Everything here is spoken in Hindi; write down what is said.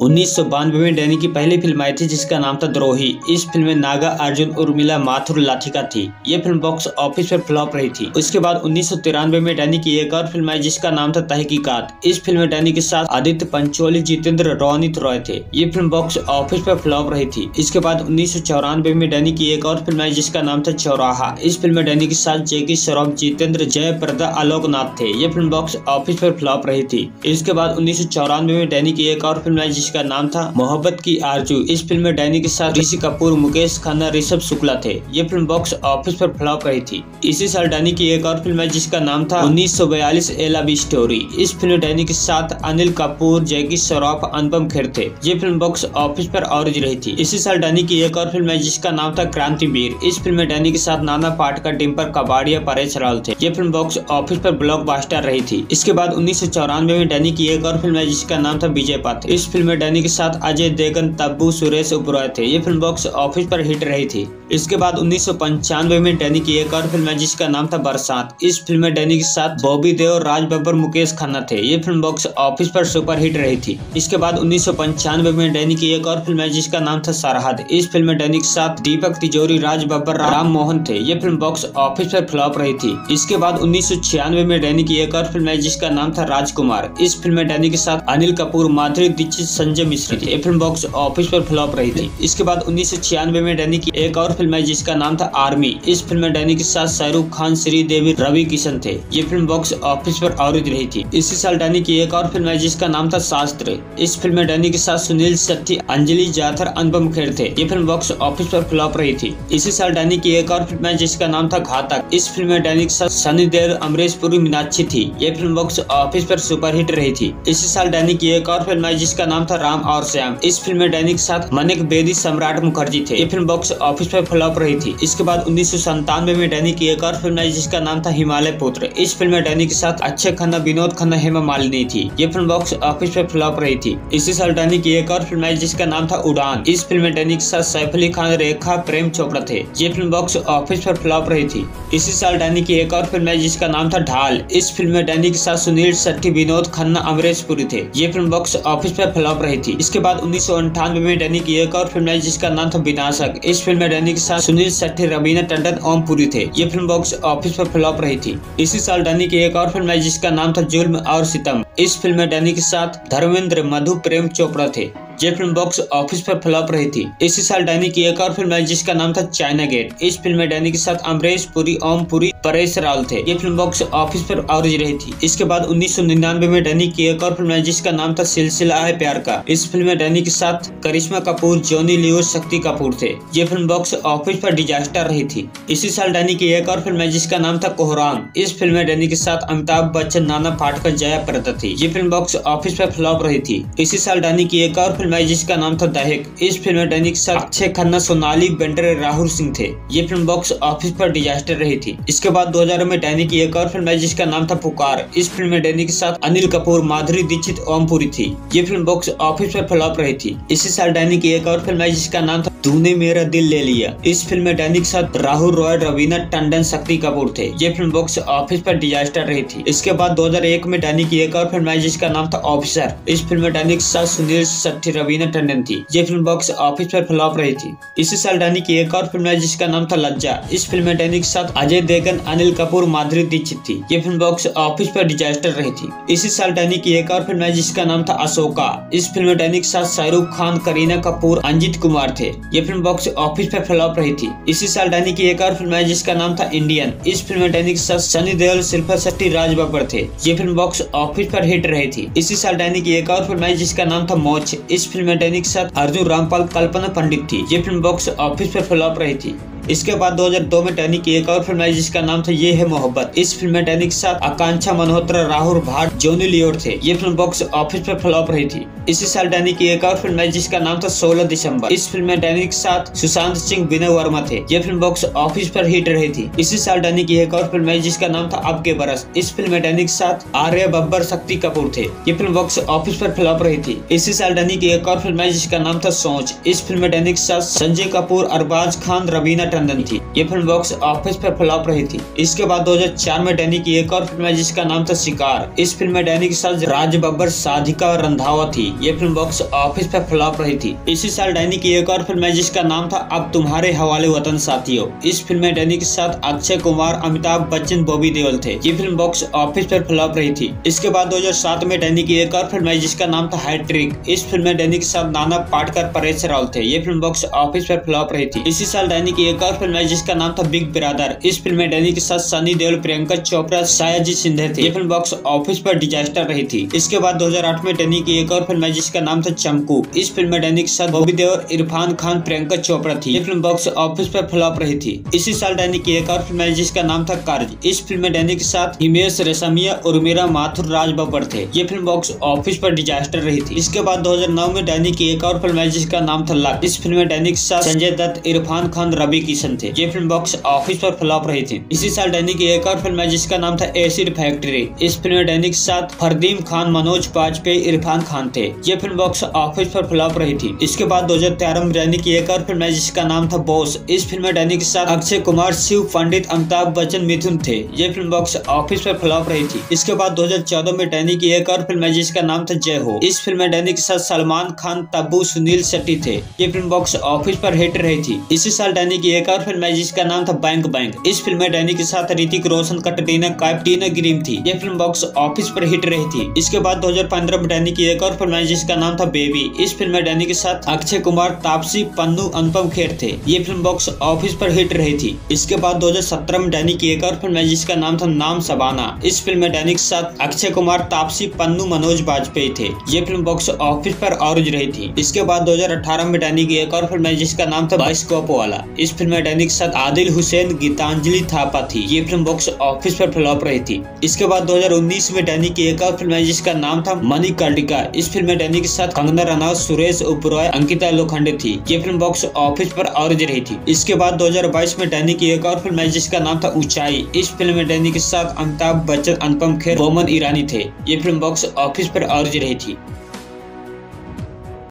उन्नीस सौ बानवे में डैनी की पहली फ़िल्म आई थी, जिसका नाम था द्रोही। इस फ़िल्म में नागा, अर्जुन उर्मिला माथुर लाथिका थी। ये फ़िल्म बॉक्स ऑफ़िस पर फ्लॉप रही थी। उसके बाद उन्नीस सौ तिरानवे में डैनी की एक और फ़िल्म आई, जिसका नाम था तहकीकात। इस फ़िल्म में डैनी के साथ आदित्य, पंचोली, जितेंद्र, रोनित रॉय थे। ये फ़िल्म बॉक्स ऑफ़िस पर फ्लॉप रही थी। इसके बाद उन्नीस सौ चौरानवे में डैनी की एक और फ़िल्म आई, जिसका नाम था चौराहा। इस फ़िल्म में डैनी के साथ जैकी श्रॉफ जितेंद्र जय प्रदा आलोकनाथ थे। ये फ़िल्म बॉक्स ऑफ़िस पर फ्लॉप रही थी। इसके बाद उन्नीस सौ चौरानवे में डैनी की एक और फ़िल्म आई जिसका नाम था मोहब्बत की आरज़ू। इस फ़िल्म में डैनी के साथ ऋषि कपूर, मुकेश खन्ना ऋषभ शुक्ला थे। ये फ़िल्म बॉक्स ऑफ़िस पर फ्लॉप रही थी। इसी साल डैनी की एक और फ़िल्म है, जिसका नाम था उन्नीस सौ एला बी स्टोरी। इस फ़िल्म में डैनी के साथ अनिल कपूर, जैकी श्रॉफ अनुपम खेर थे। ये फ़िल्म बॉक्स ऑफ़िस पर ऑरिज रही थी। इसी साल डैनी की एक और फ़िल्म है, जिसका नाम था क्रांति वीर। इस फ़िल्म में डैनी के साथ नाना पाटकर, डिम्पर, कबाड़िया, परेश रावल थे। ये फ़िल्म बॉक्स ऑफ़िस पर ब्लॉकबस्टर रही थी। इसके बाद उन्नीस सौ चौरानवे में डैनी की एक और फ़िल्म है, जिसका नाम था विजय पथ इस फ़िल्म में डैनी के साथ अजय देवगन, तब्बू, सुरेश उपरॉय थे। ये फ़िल्म बॉक्स ऑफ़िस पर हिट रही थी। इसके बाद उन्नीस सौ पंचानवे में डैनी की एक और फ़िल्म है, जिसका नाम था बरसात। इस फ़िल्म में डैनी के साथ बॉबी देव राज बब्बर, मुकेश खन्ना थे। ये फ़िल्म बॉक्स ऑफ़िस पर सुपर हिट रही थी। इसके बाद उन्नीस सौ पंचानवे में डैनी की एक और फ़िल्म है, जिसका नाम था सरहद। इस फ़िल्म में डैनी के साथ दीपक तिजोरी, राज बब्बर, राम मोहन थे। ये फ़िल्म बॉक्स ऑफ़िस पर फ्लॉप रही थी। इसके बाद उन्नीस सौ छियानवे में डैनी की एक और फ़िल्म है, जिसका नाम था राजकुमार। इस फ़िल्म में डैनी के साथ अनिल कपूर, माधुरी, दीक्षित संजय मिश्री थे फ़िल्म बॉक्स ऑफ़िस पर फ्लॉप रही थी। इसके बाद उन्नीस सौ छियानवे में डैनी की एक और फ़िल्म है, जिसका नाम था आर्मी इस फ़िल्म में डैनी के साथ शाहरुख खान श्री देवी रवि किशन थे। ये फ़िल्म बॉक्स ऑफ़िस पर ऑरिज रही थी। इसी साल डैनी की एक और फ़िल्म है, जिसका नाम था शास्त्र। इस फ़िल्म में डैनी के साथ सुनील शेट्टी, अंजलि जाथर, अनुपम खेर थे। ये फ़िल्म बॉक्स ऑफ़िस पर फ्लॉप रही थी। इसी साल डैनी की एक और फ़िल्म है, जिसका नाम था घातक। इस फ़िल्म में डैनी के साथ सनी देव अमरीश पुरी, मीनाक्षी थी। ये फ़िल्म बॉक्स ऑफ़िस पर सुपरहिट रही थी। इसी साल डैनी की एक और फ़िल्म है, जिसका नाम था राम और श्याम। इस फ़िल्म में डैनी के साथ मनिक बेदी, सम्राट मुखर्जी थे। ये फ़िल्म बॉक्स ऑफ़िस पर फ्लॉप रही थी। इसके बाद उन्नीस में डैनी की एक और फ़िल्म आई, जिसका नाम था हिमालय पुत्र। इस फ़िल्म में डैनी के साथ अक्षय खन्ना, विनोद खन्ना, हेमा मालिनी थी। ये फ़िल्म बॉक्स ऑफ़िस पर फ्लॉप रही थी। इसी साल डैनी की एक और फ़िल्म आई, जिसका नाम था उड़ान। इस फ़िल्म में डैनी के साथ सैफ अली खान, रेखा, प्रेम चोपड़ा थे। ये फ़िल्म बॉक्स ऑफ़िस पर फ्लॉप रही थी। इसी साल डैनी की एक और फ़िल्म आई, जिसका नाम था ढाल। इस फ़िल्म में डैनी के साथ सुनील शेट्टी, विनोद खन्ना, अमरेश पुरी थे। ये फ़िल्म बॉक्स ऑफ़िस पर फ्लॉप रही थी। इसके बाद उन्नीस में डैनी की एक और फ़िल्म आई जिसका नाम था विनाशक। इस फ़िल्म में डैनी के साथ सुनील शेट्टी, रवीना टंडन ओम पुरी थे। ये फ़िल्म बॉक्स ऑफ़िस पर फ्लॉप रही थी। इसी साल डैनी की एक और फ़िल्म आई जिसका नाम था जुल्म और सितम। इस फ़िल्म में डैनी के साथ धर्मेंद्र, मधु, प्रेम चोपड़ा थे। ये फ़िल्म बॉक्स ऑफ़िस पर फ्लॉप रही थी। इसी साल डैनी की एक और फ़िल्म आई जिसका नाम था चाइना गेट। इस फ़िल्म में डैनी के साथ अमरेश पुरी, ओम पुरी परेश रावल थे। ये फ़िल्म बॉक्स ऑफ़िस पर ऑरिज रही थी। इसके बाद उन्नीस सौ निन्यानवे में डैनी की एक और फ़िल्म आई जिसका नाम था सिलसिला है प्यार का। इस फ़िल्म में डैनी के साथ करिश्मा कपूर, जोनी लियो शक्ति कपूर थे। ये फ़िल्म बॉक्स ऑफ़िस पर डिजास्टर रही थी। इसी साल डैनी की एक और फ़िल्म है, जिसका नाम था कोहरान इस फ़िल्म में डैनी के साथ अमिताभ बच्चन, नाना पाटकर, जया प्रदा थी। ये फ़िल्म बॉक्स ऑफ़िस पर फ्लॉप रही थी। इसी साल डैनी की एक और फ़िल्म आई जिसका नाम था दहेक। इस फ़िल्म में डैनी के साथ अक्षय खन्ना, सोनाली बेंटर राहुल सिंह थे। ये फ़िल्म बॉक्स ऑफ़िस पर डिजास्टर रही थी। इसके बाद 2000 में डैनी की एक और फ़िल्म आई जिसका नाम था पुकार। इस फ़िल्म में डैनी के साथ अनिल कपूर, माधुरी दीक्षित ओमपुरी थी। ये फ़िल्म बॉक्स ऑफ़िस पर फ्लॉप रही थी। इसी साल डैनी की एक और फ़िल्म आई जिसका नाम था तूने मेरा दिल ले लिया। इस फ़िल्म में डैनी के साथ राहुल रॉय, रवीना, टंडन, शक्ति कपूर थे। ये फ़िल्म बॉक्स ऑफ़िस पर डिजास्टर रही थी। इसके बाद 2001 में डैनी की एक और फ़िल्म आई जिसका नाम था ऑफिसर। इस फ़िल्म में डैनी के साथ सुनील शेट्टी, रवीना, टंडन थी। ये फ़िल्म बॉक्स ऑफ़िस पर फ्लॉप रही थी। इसी साल डैनी की एक और फ़िल्म आई जिसका नाम था लज्जा। इस फ़िल्म में डैनी के साथ अजय देवगन अनिल कपूर, माधुरी दीक्षित थी। ये फ़िल्म बॉक्स ऑफ़िस पर डिजास्टर रही थी। इसी साल डैनी की एक और फ़िल्म है, जिसका नाम था अशोका। इस फ़िल्म में के साथ शाहरुख खान, करीना कपूर, अंजित कुमार थे। ये फ़िल्म बॉक्स ऑफ़िस पर फ्लॉप रही थी। इसी साल डैनी की एक और फ़िल्म है, जिसका नाम था इंडियन। इस फ़िल्म में के साथ सनी देओल शिल्पा शेट्टी, राज बब्बर थे। ये फ़िल्म बॉक्स ऑफ़िस पर हिट रही थी। इसी साल डैनी की एक और फ़िल्म है, जिसका नाम था मोच इस फ़िल्म में के साथ अर्जुन रामपाल, कल्पना पंडित थी। ये फ़िल्म बॉक्स ऑफ़िस पर फ्लॉप रही थी। इसके बाद 2002 में टैनी की एक और फ़िल्म आई जिसका नाम था ये है मोहब्बत। इस फ़िल्म में टैनी के साथ आकांक्षा मल्होत्रा राहुल भाट, जोनी लियोर थे। ये फ़िल्म बॉक्स ऑफ़िस पर फ्लॉप रही थी। इसी साल डैनी की एक और फ़िल्म आई जिसका नाम था 16 दिसंबर। इस फ़िल्म में डैनी के साथ सुशांत सिंह, विनय वर्मा थे। ये फ़िल्म बॉक्स ऑफ़िस पर हिट रही थी। इसी साल डैनी की एक और फ़िल्म आई जिसका नाम था अब के बरस। इस फ़िल्म में डैनी के साथ आर्य बब्बर, शक्ति कपूर थे। ये फ़िल्म बॉक्स ऑफ़िस पर फ्लॉप रही थी। इसी साल डैनी की एक और फ़िल्म आई जिसका नाम था सोच। इस फ़िल्म में डैनी के साथ संजय कपूर, अरबाज खान, रवीना टंडन थी। ये फ़िल्म बॉक्स ऑफ़िस पर फ्लॉप रही थी। इसके बाद 2004 में डैनी की एक और फ़िल्म है, जिसका नाम था शिकार। इस फ़िल्म में डैनी के साथ राज बब्बर, साधिका रंधावा थी। ये फ़िल्म बॉक्स ऑफ़िस पर फ्लॉप रही थी। इसी साल डैनी की एक और फ़िल्म है, जिसका नाम था अब तुम्हारे हवाले वतन साथियों। इस फ़िल्म में डैनी के साथ अक्षय कुमार, अमिताभ बच्चन, बॉबी देओल थे। ये फ़िल्म बॉक्स ऑफ़िस पर फ्लॉप रही थी। इसके बाद 2007 में डैनी की एक और फ़िल्म है, जिसका नाम था हैट्रिक। इस फ़िल्म में डैनी के साथ नाना पाटकर, परेश रावल थे। ये फ़िल्म बॉक्स ऑफ़िस पर फ्लॉप रही थी। इसी साल डैनी की एक और फ़िल्म है, जिसका नाम था बिग ब्रदर। इस फ़िल्म में डैनी के साथ सनी देओल, प्रियंका चोपड़ा, सायाजी सिंधे थे। ये फ़िल्म बॉक्स ऑफ़िस पर डिजास्टर रही थी। इसके बाद 2008 में डैनी की एक और फ़िल्म है, जिसका नाम था चमकू इस फ़िल्म में डैनी के साथ बॉबी देओल, इरफान खान, प्रियंका चोपड़ा थी। ये फ़िल्म बॉक्स ऑफ़िस पर फ्लॉप रही थी। इसी साल डैनी की एक और फ़िल्म है, जिसका नाम था कार्ज। इस फ़िल्म में डैनी के साथ हिमेश रेशमिया और मेरा माथुर राज बब्बर थे। ये फ़िल्म बॉक्स ऑफ़िस पर डिजास्टर रही थी। इसके बाद 2009 में डैनी की एक और फ़िल्म है, जिसका नाम था लक। इस फ़िल्म में डैनी के साथ संजय दत्त, इरफान खान, रवि किशन थे। ये फ़िल्म बॉक्स ऑफ़िस पर फ्लॉप रही थी। इसी साल डैनी की एक और फ़िल्म है, जिसका नाम था एसिड फैक्ट्री इस फ़िल्म में डैनी के साथ फरदीम खान, मनोज वाजपेयी इरफान खान थे। ये फ़िल्म बॉक्स ऑफ़िस पर फ्लॉप रही थी। इसके बाद दो हज़ार तेरह में डैनी की एक और फ़िल्म है, जिसका नाम था बॉस इस फ़िल्म में डैनी के साथ अक्षय कुमार, शिव पंडित, अमिताभ बच्चन, मिथुन थे। ये फ़िल्म बॉक्स ऑफ़िस पर फ्लॉप रही थी। इसके बाद 2014 में डैनी की एक और फ़िल्म है, जिसका नाम था जय हो इस फ़िल्म में डैनी के साथ सलमान खान, तब्बू, सुनील शेट्टी थे। ये फ़िल्म बॉक्स ऑफ़िस पर हिट रही थी। इसी साल डैनी की और फ़िल्म है, जिसका नाम था बैंक बैंक इस फ़िल्म में डैनी के साथ ऋतिक रोशन, कटरीना कैफ टीना ग्रीम थी। ये फ़िल्म बॉक्स ऑफ़िस पर हिट रही थी। इसके बाद 2015 में डैनी की एक और फ़िल्म है जिसका नाम था बेबी इस फ़िल्म में डैनी के साथ अक्षय कुमार, तापसी, पन्नू, अनुपम खेर थे। ये फ़िल्म बॉक्स ऑफ़िस पर हिट रही थी। इसके बाद 2017 में डैनी की एक और फ़िल्म है जिसका नाम था नाम सबाना। इस फ़िल्म में डैनी के साथ अक्षय कुमार, तापसी, पन्नू, मनोज वाजपेयी थे। ये फ़िल्म बॉक्स ऑफ़िस पर ऑरिज रही थी। इसके बाद 2018 में डैनी की एक और फ़िल्म है जिसका नाम था बाइस्कोप वाला। इस फ़िल्म में डैनी के साथ आदिल हुसैन गीतांजलि थापा थी। ये फ़िल्म बॉक्स ऑफ़िस पर फ्लॉप रही थी। इसके बाद 2019 में डैनी की एक और फ़िल्म है, जिसका नाम था मनी कर्टिका इस फ़िल्म में डैनी के साथ कंगना रनौत, सुरेश उबरॉय अंकिता लोखंडे थी। ये फ़िल्म बॉक्स ऑफ़िस पर ऑरिज रही थी। इसके बाद 2022 में डैनी की एक और फ़िल्म है, जिसका नाम था ऊंचाई। इस फ़िल्म में डैनी के साथ अमिताभ बच्चन, अनुपम खेर, बोमन ईरानी थे। ये फ़िल्म बॉक्स ऑफ़िस पर ऑरिज रही थी।